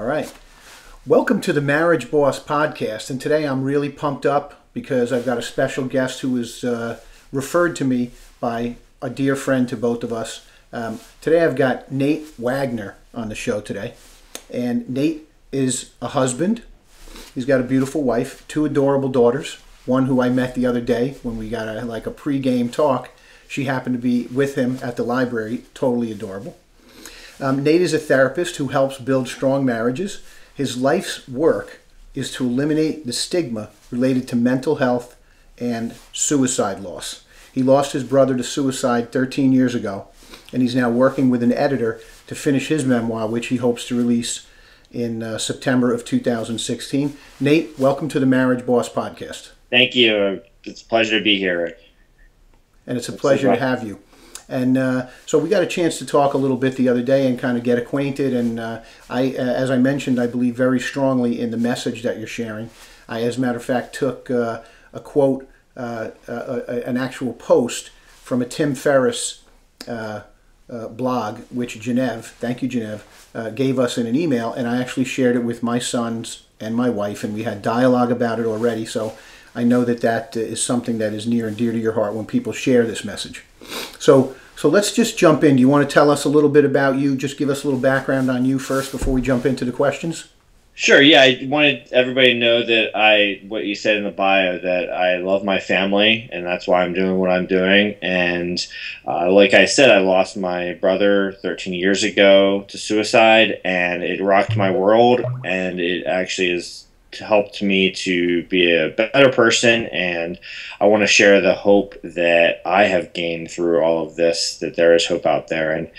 All right. Welcome to the Marriage Boss podcast. And today I'm really pumped up because I've got a special guest who was uh, referred to me by a dear friend to both of us. Um, today I've got Nate Wagner on the show today. And Nate is a husband. He's got a beautiful wife, two adorable daughters. One who I met the other day when we got a, like a pre-game talk. She happened to be with him at the library, totally adorable. Um, Nate is a therapist who helps build strong marriages. His life's work is to eliminate the stigma related to mental health and suicide loss. He lost his brother to suicide 13 years ago, and he's now working with an editor to finish his memoir, which he hopes to release in uh, September of 2016. Nate, welcome to the Marriage Boss podcast. Thank you. It's a pleasure to be here. And it's a pleasure to have you. And uh, so we got a chance to talk a little bit the other day and kind of get acquainted. And uh, I, uh, as I mentioned, I believe very strongly in the message that you're sharing. I, as a matter of fact, took uh, a quote, uh, uh, an actual post from a Tim Ferriss blog, which Genev, thank you, Genev, gave us in an email. And I actually shared it with my sons and my wife, and we had dialogue about it already. So I know that that is something that is near and dear to your heart when people share this message. So, so let's just jump in. Do you want to tell us a little bit about you? Just give us a little background on you first before we jump into the questions. Sure. Yeah, I wanted everybody to know that I, what you said in the bio, that I love my family, and that's why I'm doing what I'm doing. And uh, like I said, I lost my brother 13 years ago to suicide, and it rocked my world. And it actually is helped me to be a better person and i want to share the hope that i have gained through all of this that there is hope out there. And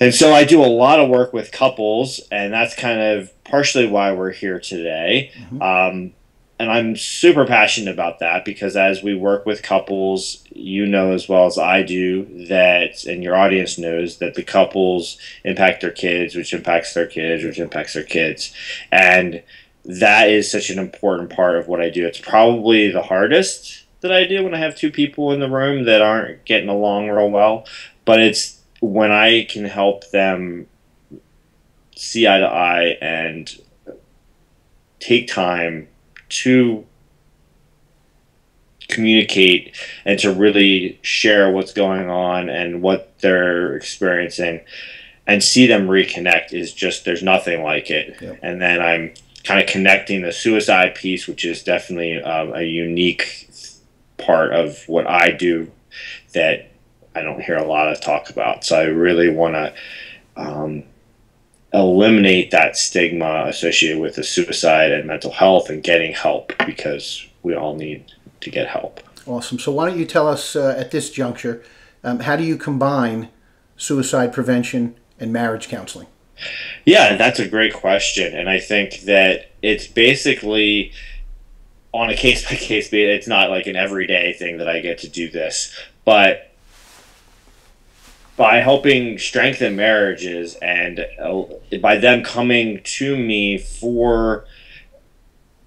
and so i do a lot of work with couples and that's kind of partially why we're here today. Mm-hmm. um, and i'm super passionate about that because as we work with couples you know as well as i do that and your audience knows that the couples impact their kids which impacts their kids which impacts their kids. And that is such an important part of what I do. It's probably the hardest that I do when I have two people in the room that aren't getting along real well, but it's when I can help them see eye to eye and take time to communicate and to really share what's going on and what they're experiencing and see them reconnect is just there's nothing like it yep. and then i'm kind of connecting the suicide piece, which is definitely um, a unique part of what I do that I don't hear a lot of talk about. So I really want to um, eliminate that stigma associated with the suicide and mental health and getting help because we all need to get help. Awesome. So why don't you tell us uh, at this juncture, um, how do you combine suicide prevention and marriage counseling? Yeah, that's a great question. And I think that it's basically on a case by case basis. It's not like an everyday thing that I get to do this. But by helping strengthen marriages and uh, by them coming to me for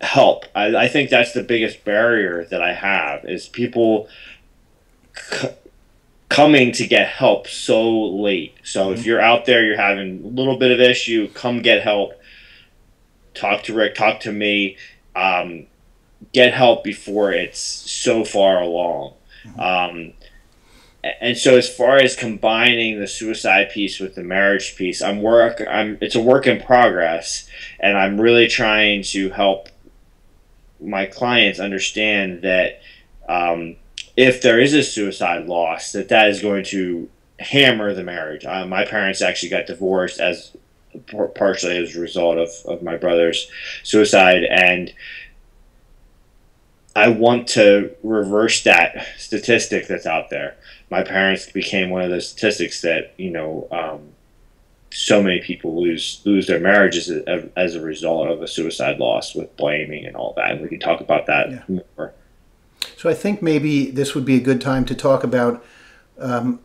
help, I, I think that's the biggest barrier that I have is people coming to get help so late. So if you're out there, you're having a little bit of issue, come get help. Talk to Rick, talk to me. Um, get help before it's so far along. Mm-hmm. Um, and so as far as combining the suicide piece with the marriage piece, I'm work I'm it's a work in progress and I'm really trying to help my clients understand that um, if there is a suicide loss, that that is going to hammer the marriage. Uh, my parents actually got divorced as partially as a result of, of my brother's suicide and I want to reverse that statistic that's out there. My parents became one of those statistics that you know um, so many people lose lose their marriages as, as a result of a suicide loss with blaming and all that. And we can talk about that yeah. more. So I think maybe this would be a good time to talk about um,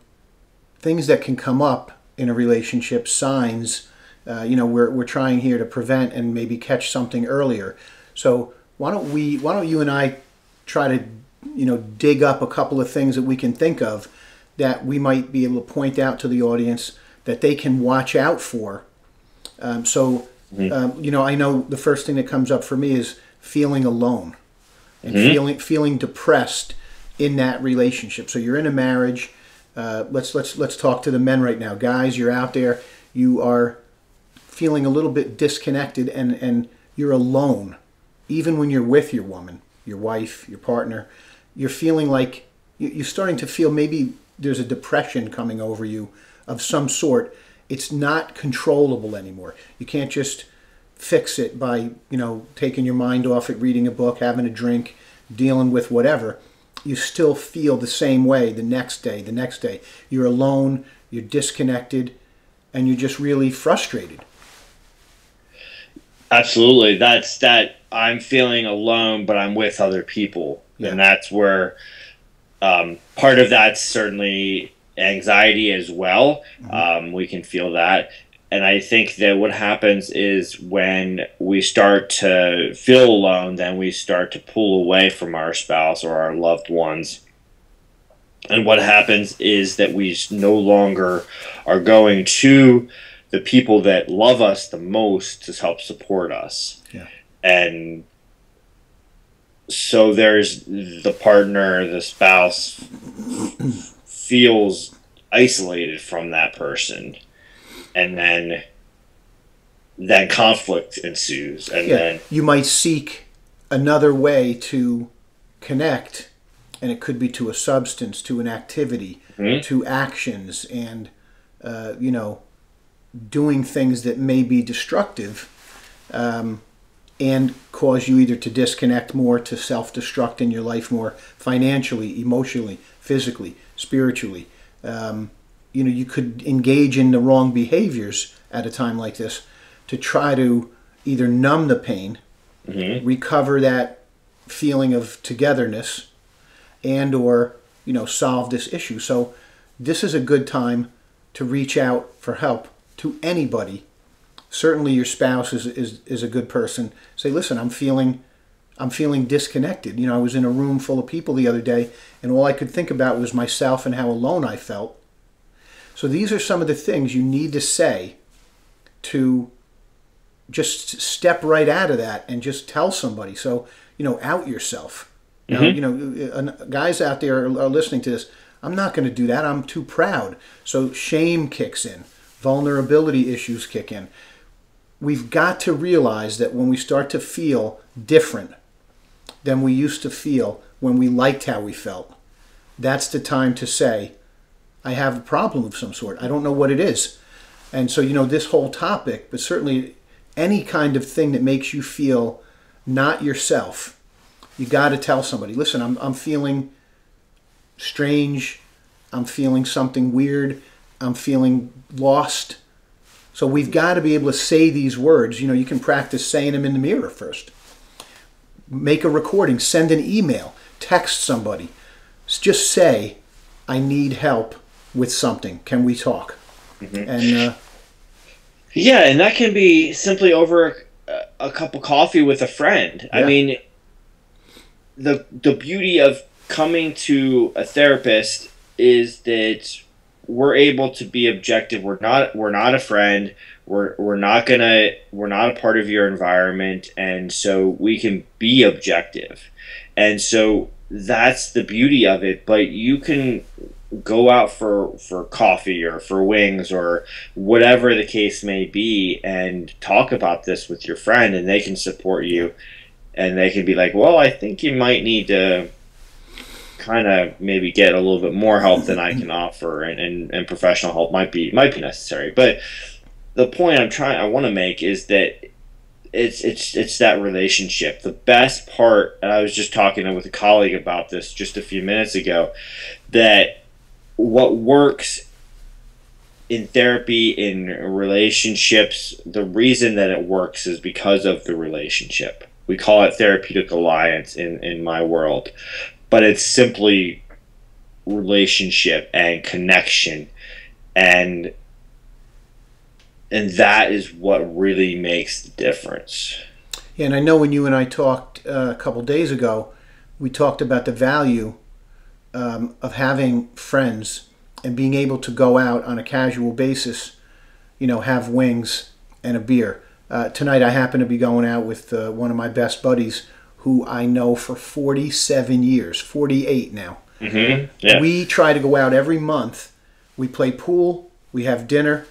things that can come up in a relationship, signs. Uh, you know, we're, we're trying here to prevent and maybe catch something earlier. So why don't we, why don't you and I try to, you know, dig up a couple of things that we can think of that we might be able to point out to the audience that they can watch out for. Um, so Mm-hmm. Um, you know, I know the first thing that comes up for me is feeling alone and mm-hmm. feeling feeling depressed in that relationship. So you're in a marriage. Uh, let's let's let's talk to the men right now, guys. You're out there. You are feeling a little bit disconnected, and and you're alone, even when you're with your woman, your wife, your partner. You're feeling like you're starting to feel maybe there's a depression coming over you of some sort. It's not controllable anymore. You can't just fix it by you know taking your mind off it, reading a book, having a drink, dealing with whatever you still feel the same way the next day, the next day. You're alone, you're disconnected, and you're just really frustrated. Absolutely. That's that I'm feeling alone, but I'm with other people. Yeah. And that's where um, part of that's certainly anxiety as well. Mm-hmm. Um, we can feel that and I think that what happens is when we start to feel alone, then we start to pull away from our spouse or our loved ones. And what happens is that we no longer are going to the people that love us the most to help support us. Yeah. And so there's the partner, the spouse feels isolated from that person and then then conflict ensues and yeah. then you might seek another way to connect and it could be to a substance to an activity mm-hmm. to actions and uh, you know doing things that may be destructive um, and cause you either to disconnect more to self-destruct in your life more financially emotionally physically spiritually um, you know you could engage in the wrong behaviors at a time like this to try to either numb the pain, mm-hmm. recover that feeling of togetherness, and or you know solve this issue. So this is a good time to reach out for help to anybody. Certainly, your spouse is, is, is a good person. Say, listen, I'm feeling I'm feeling disconnected. You know, I was in a room full of people the other day, and all I could think about was myself and how alone I felt. So these are some of the things you need to say to just step right out of that and just tell somebody. So, you know, out yourself. Mm-hmm. You know, guys out there are, listening to this. I'm not going to do that. I'm too proud. So shame kicks in. Vulnerability issues kick in. We've got to realize that when we start to feel different than we used to feel when we liked how we felt, that's the time to say, I have a problem of some sort. I don't know what it is. And so, you know, this whole topic, but certainly any kind of thing that makes you feel not yourself, you got to tell somebody, listen, I'm, I'm feeling strange. I'm feeling something weird. I'm feeling lost. So we've got to be able to say these words. You know, you can practice saying them in the mirror first. Make a recording, send an email, text somebody. Just say, I need help with something. Can we talk? Mm-hmm. And uh, yeah, and that can be simply over a, a cup of coffee with a friend. Yeah. I mean, the the beauty of coming to a therapist is that we're able to be objective. We're not we're not a friend. We're we're not gonna we're not a part of your environment, and so we can be objective. And so that's the beauty of it. But you can go out for for coffee or for wings or whatever the case may be and talk about this with your friend and they can support you and they can be like well i think you might need to kind of maybe get a little bit more help than i can offer and, and, and professional help might be might be necessary but the point i'm trying i want to make is that it's it's it's that relationship. The best part, and I was just talking with a colleague about this just a few minutes ago, that what works in therapy in relationships the reason that it works is because of the relationship. We call it therapeutic alliance in in my world but it's simply relationship and connection. And and that is what really makes the difference. Yeah, and I know when you and I talked uh, a couple days ago, we talked about the value um, of having friends and being able to go out on a casual basis, you know, have wings and a beer. uh, tonight I happen to be going out with uh, one of my best buddies who I know for 47 years, 48 now. Mm-hmm. Yeah. We try to go out every month. We play pool, we have dinner,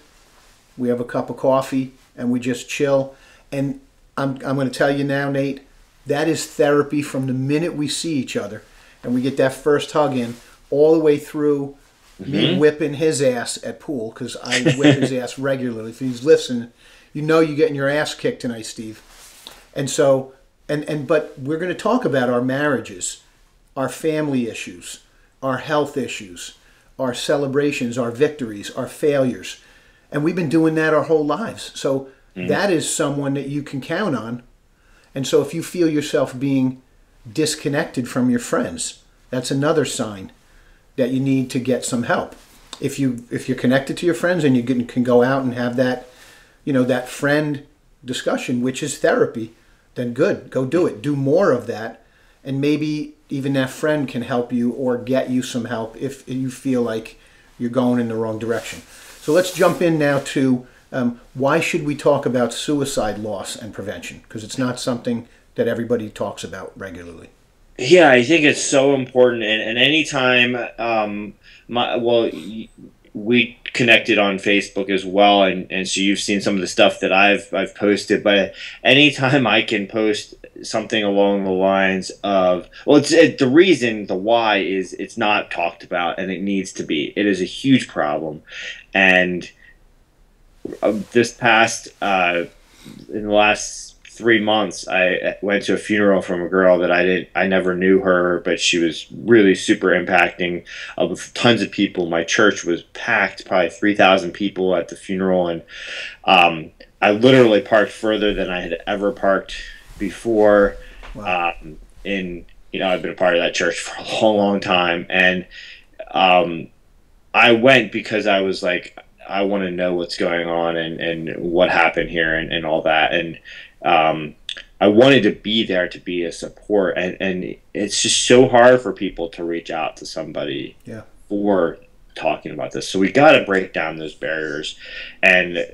we have a cup of coffee, and we just chill. And I'm, I'm going to tell you now, Nate, that is therapy from the minute we see each other and we get that first hug in all the way through me mm-hmm. whipping his ass at pool because I whip his ass regularly. If he's listening, you know you're getting your ass kicked tonight, Steve. And so, and and but we're going to talk about our marriages, our family issues, our health issues, our celebrations, our victories, our failures, and we've been doing that our whole lives. So mm. that is someone that you can count on. And so if you feel yourself being disconnected from your friends, that's another sign that you need to get some help. If you if you're connected to your friends and you can, can go out and have that, you know, that friend discussion, which is therapy, then good, go do it. Do more of that, and maybe even that friend can help you or get you some help if you feel like you're going in the wrong direction. So let's jump in now to um, why should we talk about suicide loss and prevention? Because it's not something that everybody talks about regularly. Yeah, I think it's so important, and, and anytime, um, my well, we connected on Facebook as well, and, and so you've seen some of the stuff that I've I've posted. But anytime I can post something along the lines of, well, it's it, the reason, the why is it's not talked about, and it needs to be. It is a huge problem, and uh, this past uh, in the last three months, I went to a funeral from a girl that I didn't, I never knew her, but she was really super impacting of tons of people. My church was packed, probably three thousand people at the funeral, and um, I literally parked further than I had ever parked before. Wow. Um, in you know, I've been a part of that church for a long, long time, and um, I went because I was like, I want to know what's going on and, and what happened here and, and all that. And um, I wanted to be there to be a support. And, and it's just so hard for people to reach out to somebody Yeah. for talking about this. So we got to break down those barriers. And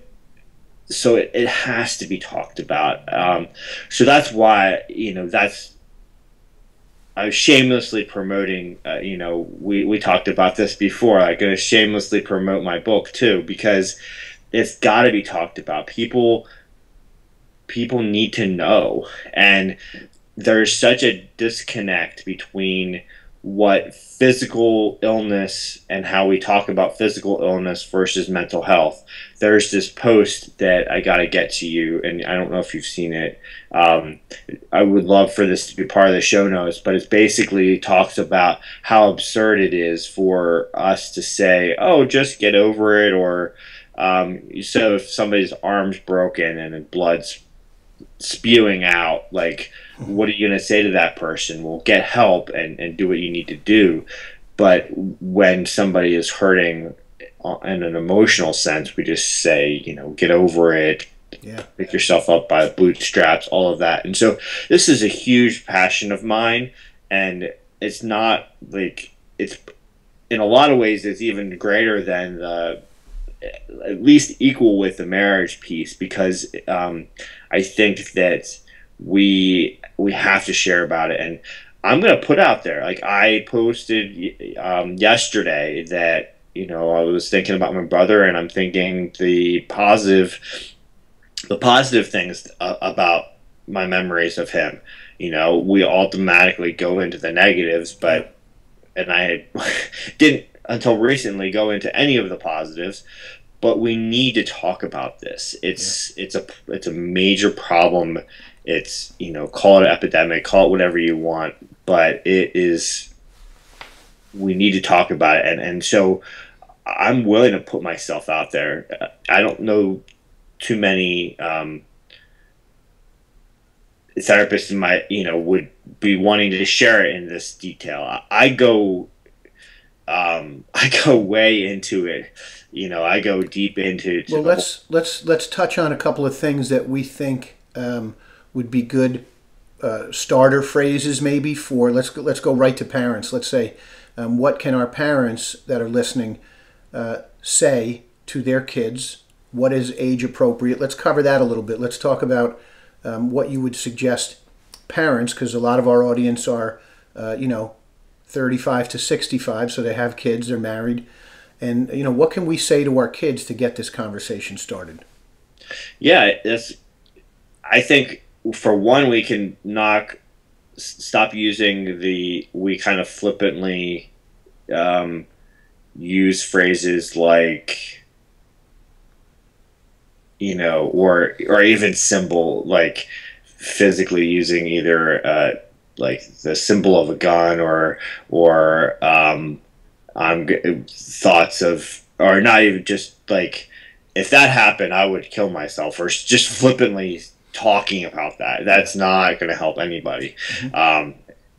so it, it has to be talked about. Um, so that's why, you know, that's I was shamelessly promoting. Uh, you know, we we talked about this before. I'm going to shamelessly promote my book too because it's got to be talked about. People people need to know, and there's such a disconnect between what physical illness and how we talk about physical illness versus mental health. There's this post that I got to get to you, and I don't know if you've seen it. Um, I would love for this to be part of the show notes, but it basically talks about how absurd it is for us to say, "Oh, just get over it," or um, so if somebody's arm's broken and blood's spewing out, like, what are you going to say to that person? Well, get help and, and do what you need to do. But when somebody is hurting in an emotional sense, we just say, you know, get over it, Yeah. pick yourself up by the bootstraps, all of that. And so this is a huge passion of mine, and it's not like it's in a lot of ways it's even greater than the at least equal with the marriage piece because um, I think that we we have to share about it. And I'm gonna put out there like I posted um, yesterday that you know I was thinking about my brother and I'm thinking the positive the positive things uh, about my memories of him. You know we automatically go into the negatives but and I didn't until recently go into any of the positives but we need to talk about this. It's it's a it's a major problem. It's you know call it an epidemic call it whatever you want but it is we need to talk about it. And and so i'm willing to put myself out there. I don't know too many um, therapists in my you know would be wanting to share it in this detail. I, I go um, I go way into it. You know, I go deep into. to Well, let's let's let's touch on a couple of things that we think um, would be good uh, starter phrases, maybe for let's go, let's go right to parents. Let's say, um, what can our parents that are listening uh, say to their kids what is age appropriate. Let's cover that a little bit. Let's talk about um, what you would suggest parents, because a lot of our audience are, uh, you know, 35 to 65, so they have kids, they're married. And, you know, what can we say to our kids to get this conversation started? Yeah, it's, I think for one, we can knock, stop using the, we kind of flippantly um, use phrases like, you know, or, or even symbol, like physically using either, uh, like the symbol of a gun or or um, I'm thoughts of or not even just like if that happened I would kill myself or just flippantly talking about that that's not going to help anybody mm-hmm. um,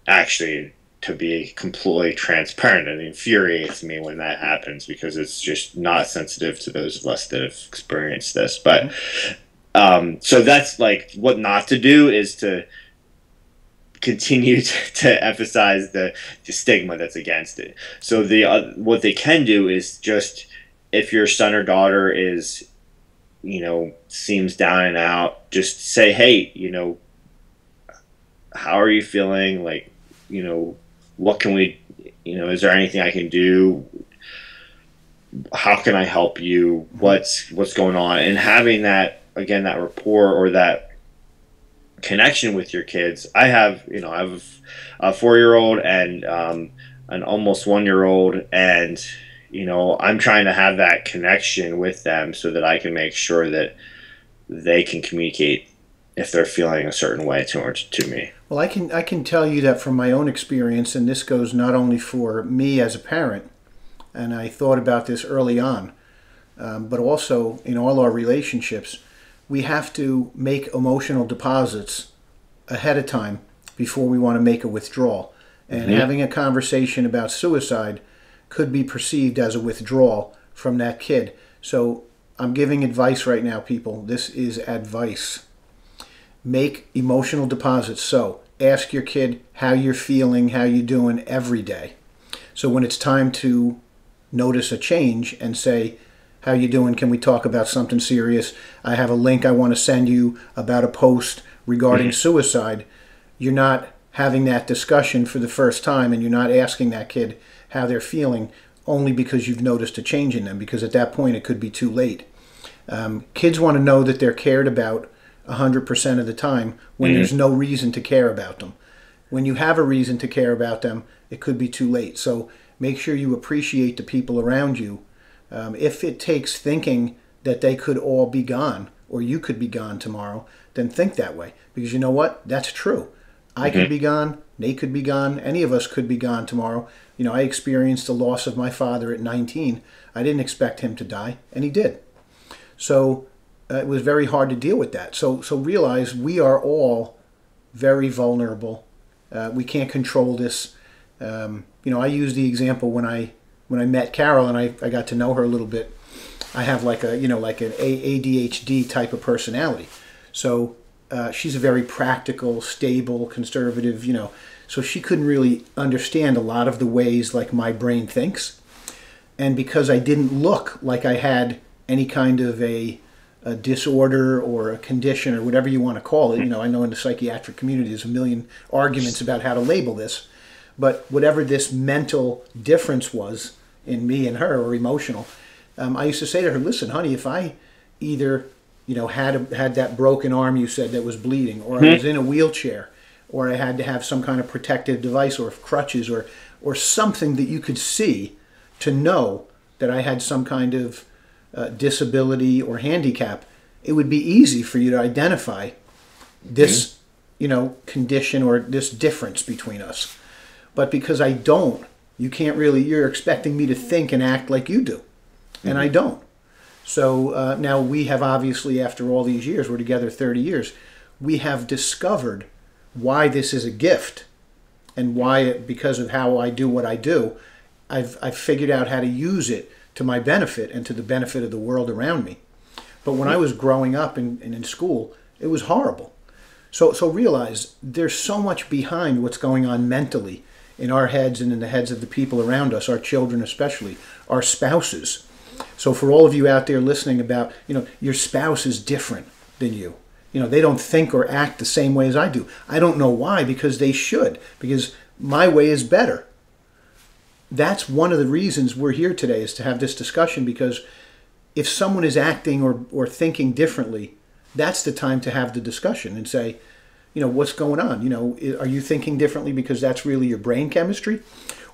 actually to be completely transparent it infuriates me when that happens because it's just not sensitive to those of us that have experienced this but mm-hmm. um, so that's like what not to do is to continue to, to emphasize the, the stigma that's against it. So the uh, what they can do is just if your son or daughter is you know seems down and out, just say, "Hey, you know, how are you feeling? Like, you know, what can we, you know, is there anything I can do? How can I help you? What's what's going on?" And having that again that rapport or that connection with your kids. I have, you know, I have a four year old and um, an almost one year old, and you know, I'm trying to have that connection with them so that I can make sure that they can communicate if they're feeling a certain way towards to me. Well, I can I can tell you that from my own experience, and this goes not only for me as a parent, and I thought about this early on, um, but also in all our relationships we have to make emotional deposits ahead of time before we want to make a withdrawal. And mm-hmm. having a conversation about suicide could be perceived as a withdrawal from that kid. So I'm giving advice right now, people. This is advice. Make emotional deposits. So ask your kid how you're feeling, how you're doing every day. So when it's time to notice a change and say, how you doing? Can we talk about something serious? I have a link I want to send you about a post regarding mm-hmm. suicide. You're not having that discussion for the first time and you're not asking that kid how they're feeling only because you've noticed a change in them because at that point it could be too late. Um, kids want to know that they're cared about 100% of the time when mm-hmm. there's no reason to care about them. When you have a reason to care about them, it could be too late. So make sure you appreciate the people around you um, if it takes thinking that they could all be gone or you could be gone tomorrow, then think that way. Because you know what? That's true. I mm-hmm. could be gone. Nate could be gone. Any of us could be gone tomorrow. You know, I experienced the loss of my father at 19. I didn't expect him to die, and he did. So uh, it was very hard to deal with that. So, so realize we are all very vulnerable. Uh, we can't control this. Um, you know, I use the example when I when I met Carol and I, I got to know her a little bit, I have like a you know like an ADHD type of personality. So uh, she's a very practical, stable, conservative. You know, so she couldn't really understand a lot of the ways like my brain thinks, and because I didn't look like I had any kind of a a disorder or a condition or whatever you want to call it. You know, I know in the psychiatric community there's a million arguments about how to label this, but whatever this mental difference was, in me and her or emotional. Um, I used to say to her, "Listen, honey, if I either you know had a, had that broken arm you said that was bleeding, or mm-hmm. I was in a wheelchair, or I had to have some kind of protective device or crutches or or something that you could see to know that I had some kind of uh, disability or handicap, it would be easy for you to identify this, mm-hmm. you know, condition or this difference between us. But because I don't, you can't really you're expecting me to think and act like you do. And mm-hmm. i don't. So uh, now we have obviously after all these years we're together 30 years we have discovered why this is a gift and why it, because of how i do what i do I've, I've figured out how to use it to my benefit and to the benefit of the world around me. But when i was growing up and in, in school it was horrible. So so realize there's so much behind what's going on mentally in our heads and in the heads of the people around us, our children especially, our spouses. So for all of you out there listening about, you know, your spouse is different than you. You know, they don't think or act the same way as I do. I don't know why because they should because my way is better. That's one of the reasons we're here today is to have this discussion because if someone is acting or, or thinking differently, that's the time to have the discussion and say, you know, what's going on? You know, are you thinking differently because that's really your brain chemistry?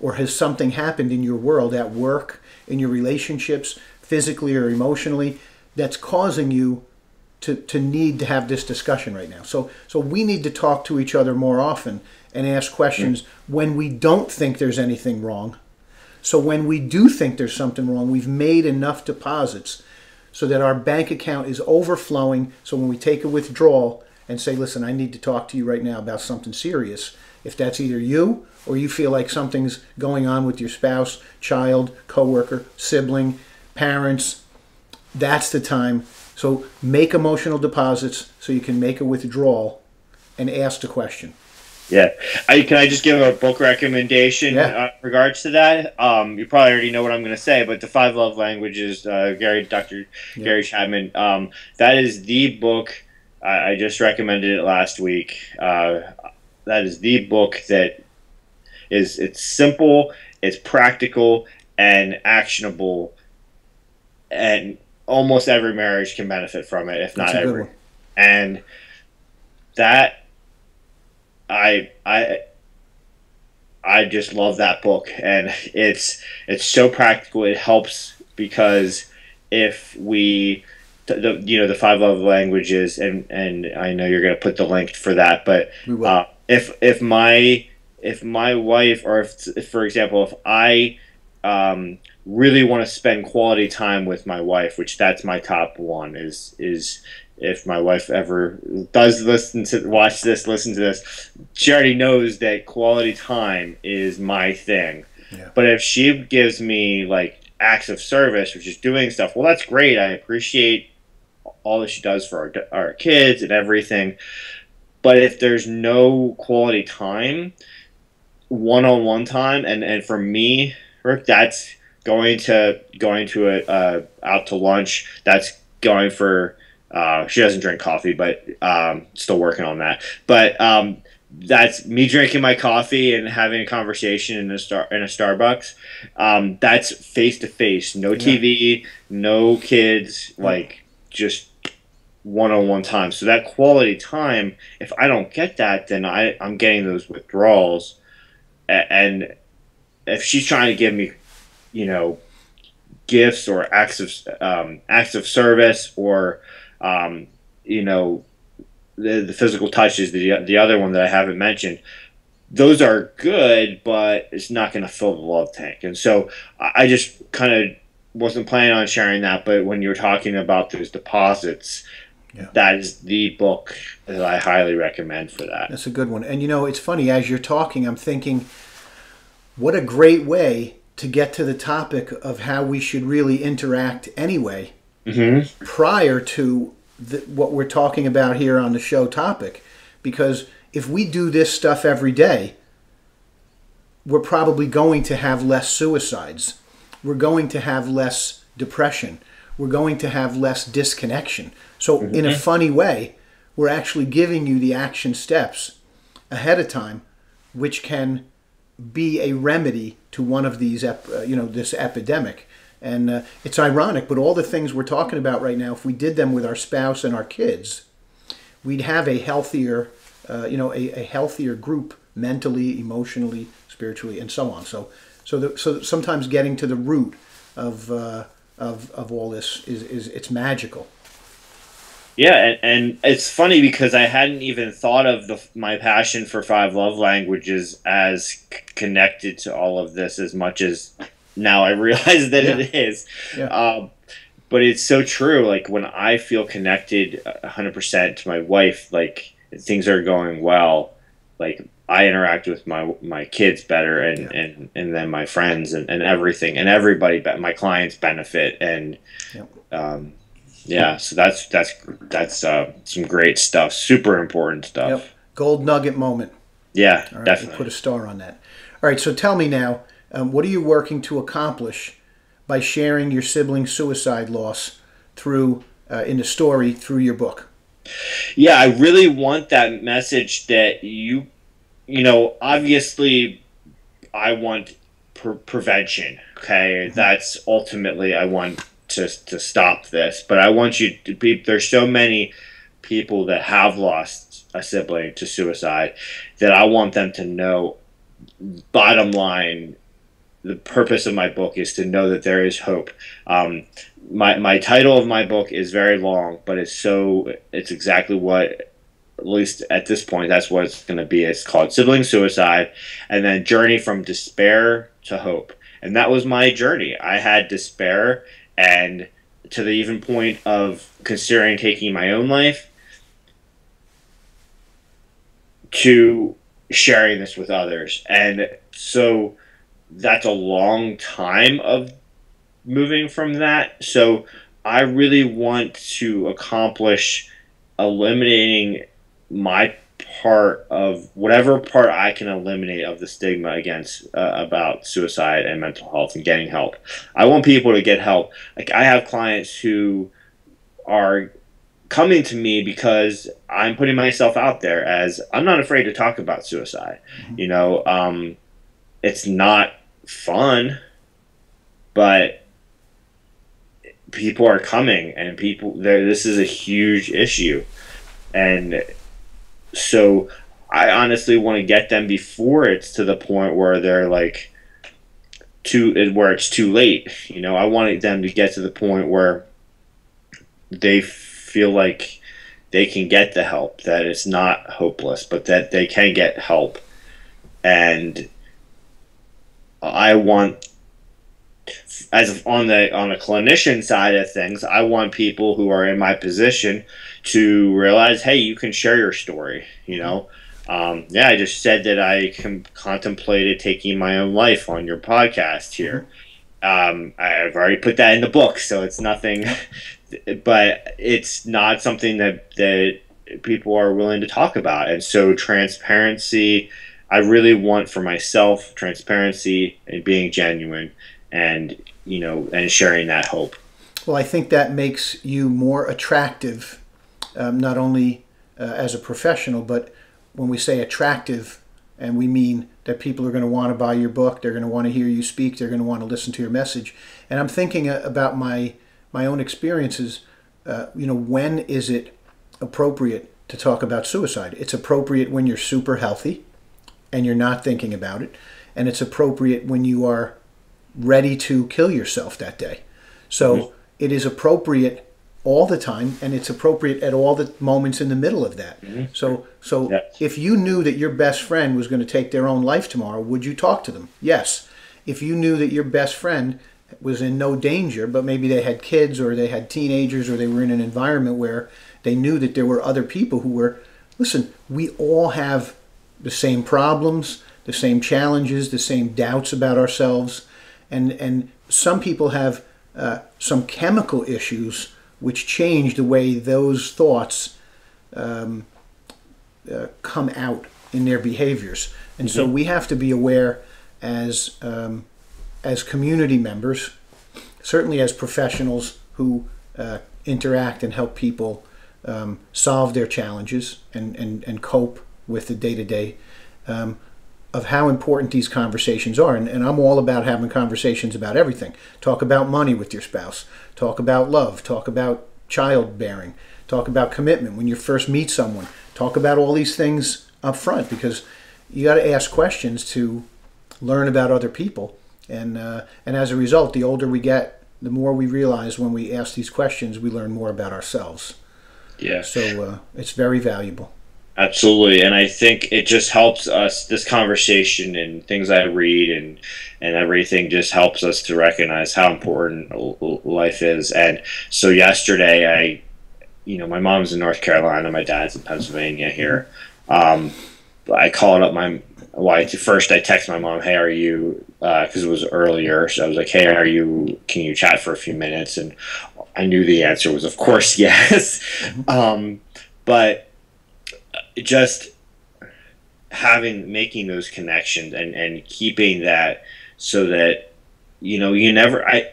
Or has something happened in your world at work, in your relationships, physically or emotionally, that's causing you to, to need to have this discussion right now? So, so we need to talk to each other more often and ask questions mm-hmm. when we don't think there's anything wrong. So when we do think there's something wrong, we've made enough deposits so that our bank account is overflowing. So when we take a withdrawal and say, listen, I need to talk to you right now about something serious, if that's either you or you feel like something's going on with your spouse, child, coworker, sibling, parents, that's the time. So make emotional deposits so you can make a withdrawal and ask the question. Yeah, I, can I just give a book recommendation yeah. uh, in regards to that? Um, you probably already know what I'm going to say, but the Five Love Languages, uh, Gary, Dr. Yeah. Gary Chapman, um, that is the book. I, I, just recommended it last week. Uh, that is the book that is it's simple, it's practical, and actionable, and almost every marriage can benefit from it, if not every. And that I I I just love that book, and it's it's so practical. It helps because if we the you know the five love languages, and and I know you're going to put the link for that, but uh, if if my if my wife or if, if for example if I um, really want to spend quality time with my wife, which that's my top one is is if my wife ever does listen to watch this, listen to this, she already knows that quality time is my thing. Yeah. But if she gives me like acts of service, which is doing stuff, well, that's great. I appreciate all that she does for our, our kids and everything. But if there's no quality time, one on one time, and, and for me, Rick, that's going to going to a uh, out to lunch. That's going for uh, she doesn't drink coffee, but um, still working on that. But um, that's me drinking my coffee and having a conversation in a star in a Starbucks. Um, that's face to face, no TV, no kids, like just one on one time. So that quality time, if I don't get that, then I I'm getting those withdrawals, and if she's trying to give me, you know, gifts or acts of um, acts of service or um, you know, the, the physical touch is the, the other one that I haven't mentioned. Those are good, but it's not going to fill the love tank. And so I just kind of wasn't planning on sharing that, but when you were talking about those deposits, yeah. that is the book that I highly recommend for that. That's a good one. And you know, it's funny as you're talking, I'm thinking, what a great way to get to the topic of how we should really interact anyway mm-hmm. prior to the, what we're talking about here on the show topic. Because if we do this stuff every day, we're probably going to have less suicides. We're going to have less depression. We're going to have less disconnection. So, mm-hmm. in a funny way, we're actually giving you the action steps ahead of time, which can be a remedy to one of these, ep- uh, you know, this epidemic. And uh, it's ironic, but all the things we're talking about right now, if we did them with our spouse and our kids, we'd have a healthier, uh, you know, a, a, healthier group mentally, emotionally, spiritually, and so on. So, so, the, so sometimes getting to the root of uh, of of all this is is it's magical. Yeah, and, and, it's funny because I hadn't even thought of the, my passion for five love languages as c- connected to all of this as much as now I realize that yeah. it is. Yeah. Um, but it's so true. Like when I feel connected 100% to my wife, like things are going well, like I interact with my my kids better and yeah. and, and then my friends and, and everything and everybody my clients benefit and um, yeah so that's that's that's uh, some great stuff super important stuff yep. gold nugget moment yeah definitely we'll put a star on that all right so tell me now um, what are you working to accomplish by sharing your sibling suicide loss through uh, in the story through your book? Yeah, I really want that message that you, you know, obviously, I want pre- prevention. Okay, mm-hmm. that's ultimately I want to to stop this, but I want you to be. There's so many people that have lost a sibling to suicide that I want them to know. Bottom line, the purpose of my book is to know that there is hope. Um, my my title of my book is very long, but it's so it's exactly what at least at this point that's what it's going to be. It's called Sibling Suicide, and then Journey from Despair to Hope. And that was my journey. I had despair, and to the even point of considering taking my own life, to sharing this with others, and so that's a long time of moving from that. So I really want to accomplish eliminating my part of whatever part I can eliminate of the stigma against uh, about suicide and mental health and getting help. I want people to get help. Like I have clients who are coming to me because I'm putting myself out there as I'm not afraid to talk about suicide. Mm-hmm. You know, um, it's not fun, but people are coming and people there this is a huge issue and so i honestly want to get them before it's to the point where they're like too where it's too late you know? I wanted them to get to the point where they feel like they can get the help that it's not hopeless but that they can get help. And I want as on the on a clinician side of things, I want people who are in my position to realize, hey, you can share your story. You know, um, yeah, I just said that I com- contemplated taking my own life on your podcast here. Um, I've already put that in the book, so it's nothing, but it's not something that that people are willing to talk about, and so transparency I really want for myself transparency and being genuine and you know and sharing that hope. Well, I think that makes you more attractive, um, not only uh, as a professional, but when we say attractive, and we mean that people are going to want to buy your book, they're going to want to hear you speak, they're going to want to listen to your message. And I'm thinking uh, about my my own experiences. Uh, you know, when is it appropriate to talk about suicide? It's appropriate when you're super healthy and you're not thinking about it. And it's appropriate when you are ready to kill yourself that day. So mm-hmm. it is appropriate all the time and it's appropriate at all the moments in the middle of that. Mm-hmm. So so yes. if you knew that your best friend was going to take their own life tomorrow, would you talk to them? Yes. If you knew that your best friend was in no danger, but maybe they had kids or they had teenagers or they were in an environment where they knew that there were other people who were listen, we all have the same problems, the same challenges, the same doubts about ourselves, and and some people have uh, some chemical issues which change the way those thoughts um, uh, come out in their behaviors, and mm-hmm. so we have to be aware as um, as community members, certainly as professionals who uh, interact and help people um, solve their challenges and, and, and cope with the day to day of how important these conversations are. And, and, I'm all about having conversations about everything. Talk about money with your spouse, talk about love, talk about childbearing, talk about commitment when you first meet someone, talk about all these things up front because you got to ask questions to learn about other people. And, uh, and as a result, the older we get, the more we realize when we ask these questions, we learn more about ourselves. Yeah. So uh, it's very valuable. Absolutely, and I think it just helps us. This conversation and things I read and and everything just helps us to recognize how important life is. And so yesterday, I, you know, my mom's in North Carolina, my dad's in Pennsylvania here. Um, I called up my wife. First, I text my mom, "Hey, are you?" Because uh, it was earlier, so I was like, "Hey, are you? Can you chat for a few minutes?" And I knew the answer was, of course, yes. Mm-hmm. Um, but just having making those connections and and keeping that so that you know you never I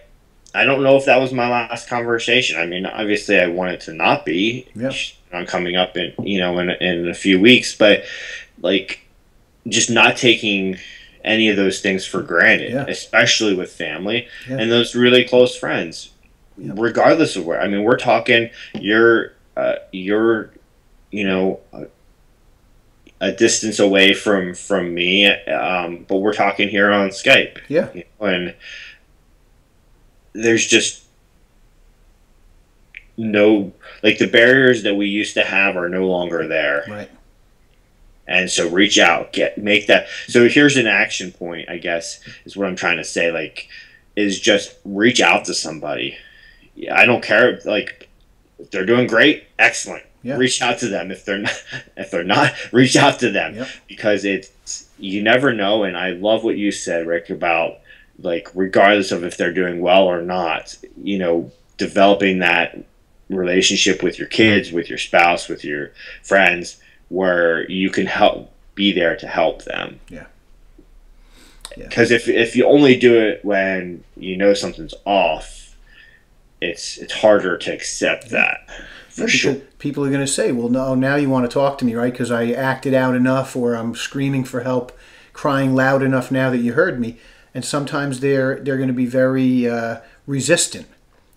I don't know if that was my last conversation. I mean, obviously, I want it to not be. Yep. I'm coming up in you know in in a few weeks, but like just not taking any of those things for granted, Yeah. especially with family Yeah. and those really close friends, regardless of where. I mean, we're talking you're uh, you're you know a, distance away from from me, um, but we're talking here on Skype. Yeah. You know, and there's just no like the barriers that we used to have are no longer there Right. and so reach out get make that so here's an action point i guess is what i'm trying to say like is just reach out to somebody yeah, i don't care like they're doing great excellent Yeah. reach out to them if they're not if they're not reach out to them Yep. because it's you never know and i love what you said rick about like regardless of if they're doing well or not you know developing that relationship with your kids with your spouse with your friends where you can help be there to help them Yeah. Yeah. because if, if you only do it when you know something's off it's it's harder to accept that for Yeah, sure People are going to say, well, no, now you want to talk to me, right? Because I acted out enough or I'm screaming for help, crying loud enough now that you heard me. And sometimes they're, they're going to be very uh, resistant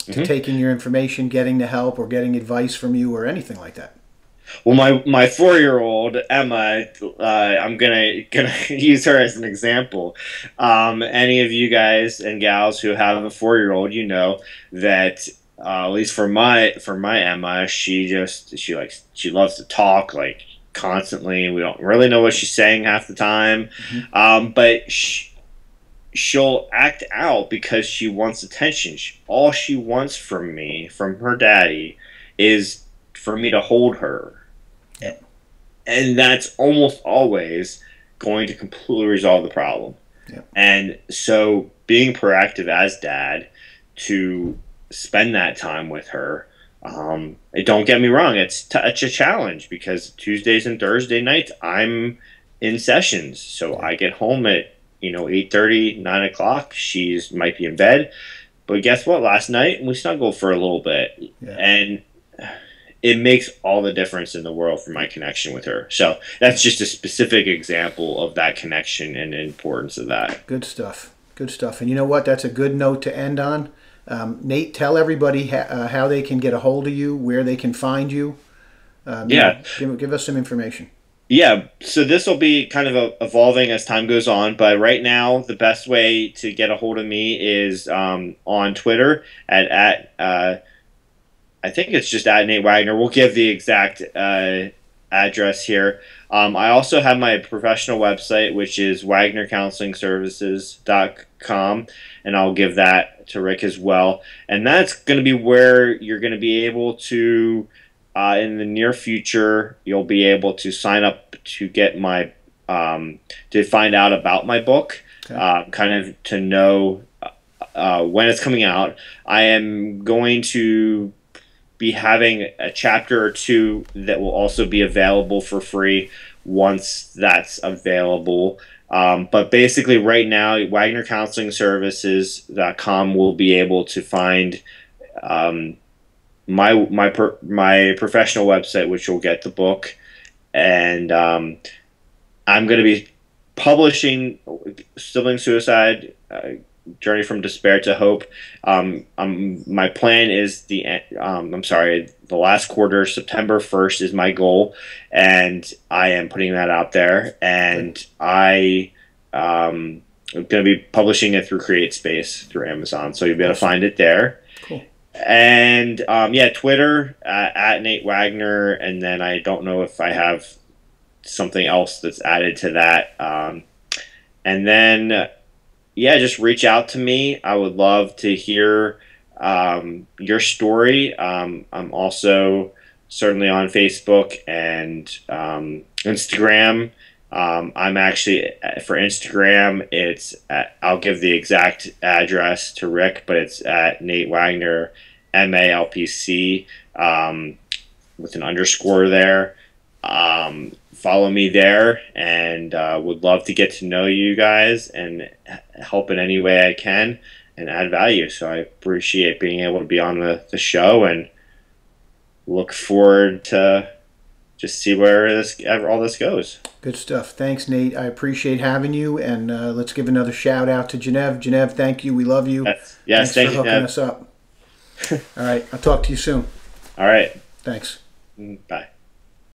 to Mhm. taking your information, getting the help, or getting advice from you or anything like that. Well, my my four year old Emma, uh, I'm gonna gonna use her as an example. Um, any of you guys and gals who have a four year old, you know that uh, at least for my for my Emma, she just she likes she loves to talk like constantly. We don't really know what she's saying half the time, um, but she, she'll act out because she wants attention. She, all she wants from me, from her daddy, is for me to hold her. And that's almost always going to completely resolve the problem. Yeah. And so being proactive as dad to spend that time with her. Um, don't get me wrong, it's, t- it's a challenge because Tuesdays and Thursday nights I'm in sessions. So I get home at, you know, 8.30, 9 o'clock. She's might be in bed. But guess what? Last night we snuggled for a little bit. Yeah. And it makes all the difference in the world for my connection with her. So that's just a specific example of that connection and the importance of that. Good stuff. Good stuff. And you know what? That's a good note to end on. Um, Nate, tell everybody ha- uh, how they can get a hold of you, where they can find you. Um, Yeah. give, give us some information. Yeah, so this will be kind of a, evolving as time goes on, but right now the best way to get a hold of me is um, on Twitter at at uh, I think it's just at Nate Wagner. We'll give the exact uh, address here. Um, I also have my professional website, which is WagnerCounselingServices.com, and I'll give that to Rick as well. And that's going to be where you're going to be able to uh, in the near future, you'll be able to sign up to get my um, to find out about my book, Okay. uh, kind of to know uh, when it's coming out. I am going to be having a chapter or two that will also be available for free once that's available. Um, but basically, right now, WagnerCounselingServices.com will be able to find um, my my per, my professional website, which will get the book, and um, I'm going to be publishing "Sibling Suicide: uh, Journey from Despair to Hope." Um, um, my plan is the um, I'm sorry, the last quarter, September first, is my goal, and I am putting that out there, and I. Um, I'm going to be publishing it through CreateSpace through Amazon, so you'll be able to find it there. Cool. And um, yeah, Twitter uh, at Nate Wagner, and then I don't know if I have something else that's added to that. Um, and then yeah, just reach out to me. I would love to hear um, your story. Um, I'm also certainly on Facebook and um, Instagram. Um, I'm actually for Instagram. It's at, I'll give the exact address to Rick, but it's at Nate Wagner, M A L P C, um, with an underscore there. Um, follow me there, and uh, would love to get to know you guys and help in any way I can. and add value. So I appreciate being able to be on the, the show and look forward to just see where this all this goes. Good stuff. Thanks, Nate. I appreciate having you, and uh, let's give another shout out to Genev. Genev, thank you. We love you. Yes, yes Thanks for hooking us up. all right, I'll talk to you soon. All right. Thanks. Mm, bye.